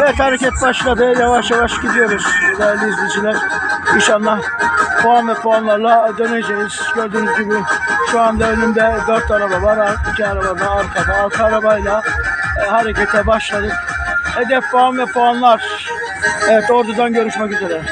Evet hareket başladı. Yavaş yavaş gidiyoruz değerli izleyiciler. İnşallah puan ve puanlarla döneceğiz. Gördüğünüz gibi şu anda önümde dört araba var. iki araba da arkada. Arka arabayla e, harekete başladık. Hedef puan ve puanlar. Evet ordudan görüşmek üzere.